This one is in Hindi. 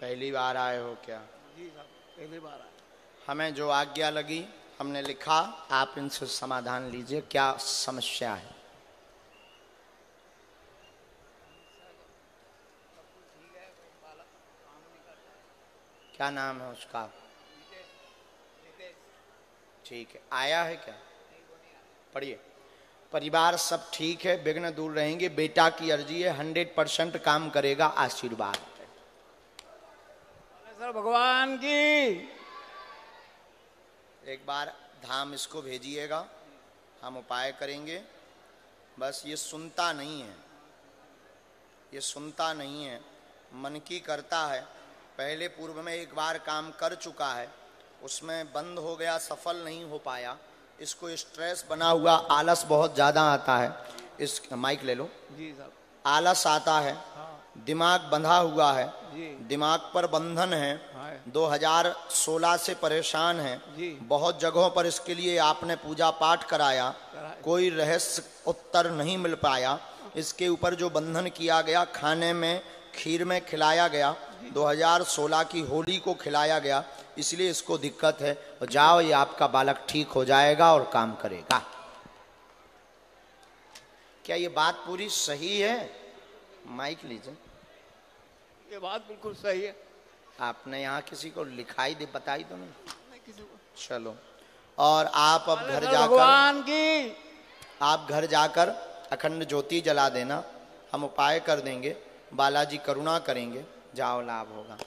पहली बार आए हो क्या? जी साहब पहली बार आए। हमें जो आज्ञा लगी हमने लिखा आप इनसे समाधान लीजिए क्या समस्या है? क्या नाम है उसका? ठीक है आया है क्या? पढ़िए। परिवार सब ठीक है विघ्न दूर रहेंगे बेटा की अर्जी है हंड्रेड परसेंट काम करेगा आशीर्वाद। सर भगवान की। एक बार धाम इसको भेजिएगा हम उपाय करेंगे। बस ये सुनता नहीं है ये सुनता नहीं है मन की करता है। पहले पूर्व में एक बार काम कर चुका है उसमें बंद हो गया सफल नहीं हो पाया। इसको स्ट्रेस बना हुआ आलस बहुत ज़्यादा आता है। इस माइक ले लो। जी साहब आलस आता है हाँ। दिमाग बंधा हुआ है। दिमाग पर बंधन है हाँ 2016 से परेशान है। बहुत जगहों पर इसके लिए आपने पूजा पाठ कराया कराया। कोई रहस्य उत्तर नहीं मिल पाया। इसके ऊपर जो बंधन किया गया खाने में खीर में खिलाया गया 2016 की होली को खिलाया गया इसलिए इसको दिक्कत है। और जाओ ये आपका बालक ठीक हो जाएगा और काम करेगा। क्या ये बात पूरी सही है? माइक लीजिए। ये बात बिल्कुल सही है। आपने यहाँ किसी को लिखाई दे बताई तो नहीं? नहीं किसी को चलो। और आप अब घर जाकर भगवान की। आप घर जाकर अखंड ज्योति जला देना। हम उपाय कर देंगे। बालाजी करुणा करेंगे। जाओ लाभ होगा।